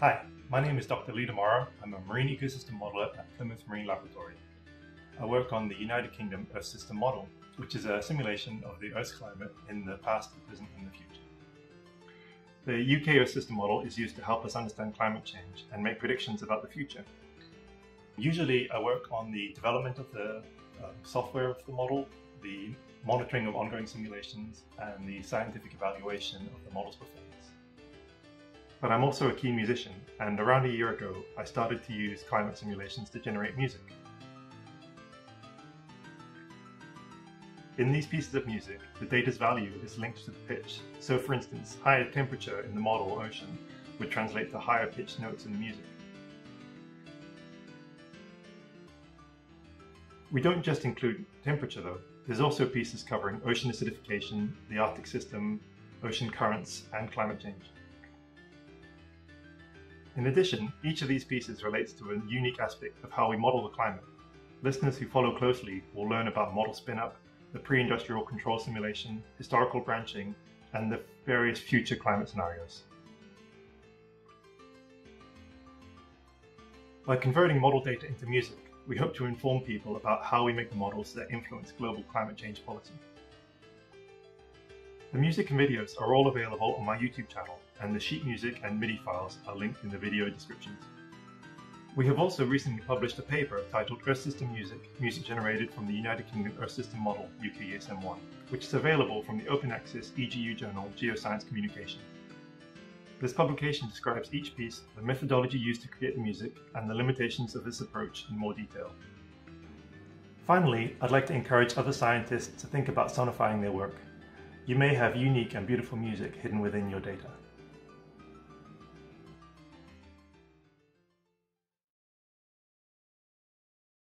Hi, my name is Dr. Lee de Mora. I'm a marine ecosystem modeler at Plymouth Marine Laboratory. I work on the United Kingdom Earth System Model, which is a simulation of the Earth's climate in the past, the present, and the future. The UK Earth System Model is used to help us understand climate change and make predictions about the future. Usually, I work on the development of the uh, software of the model, the monitoring of ongoing simulations, and the scientific evaluation of the model's performance. But I'm also a keen musician, and around a year ago, I started to use climate simulations to generate music. In these pieces of music, the data's value is linked to the pitch. So for instance, higher temperature in the model ocean would translate to higher pitched notes in the music. We don't just include temperature though. There's also pieces covering ocean acidification, the Arctic system, ocean currents, and climate change. In addition, each of these pieces relates to a unique aspect of how we model the climate. Listeners who follow closely will learn about model spin-up, the pre-industrial control simulation, historical branching, and the various future climate scenarios. By converting model data into music, we hope to inform people about how we make the models that influence global climate change policy. The music and videos are all available on my YouTube channel, and the sheet music and MIDI files are linked in the video descriptions. We have also recently published a paper titled Earth System Music, music generated from the United Kingdom Earth System Model UKESM1, which is available from the open access EGU journal Geoscience Communication. This publication describes each piece, the methodology used to create the music, and the limitations of this approach in more detail. Finally, I'd like to encourage other scientists to think about sonifying their work. You may have unique and beautiful music hidden within your data.